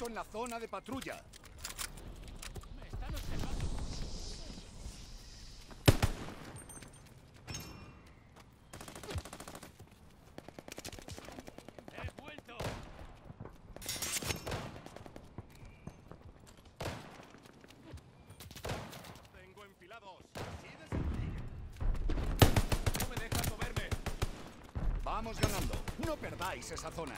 En la zona de patrulla. Me están observando. He vuelto. Tengo enfilados. No me dejas moverme. Vamos ganando. No perdáis esa zona.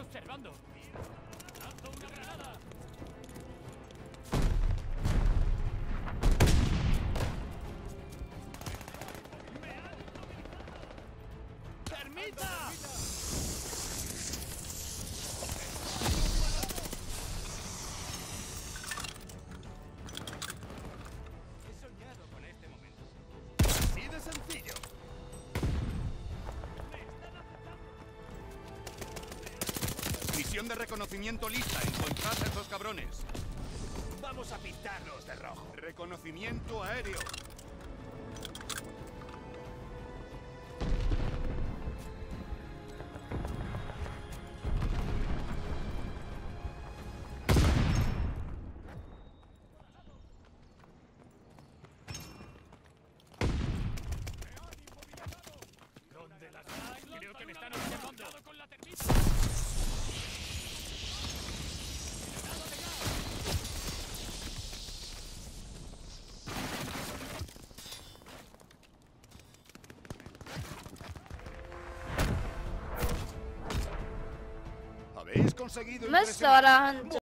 Observando. ¡Lanzo una granada! Misión de reconocimiento lista. Encontrad a esos cabrones. Vamos a pintarlos de rojo. Reconocimiento aéreo. ¿Dónde las hay? Creo que me están observando. con la termita! Habéis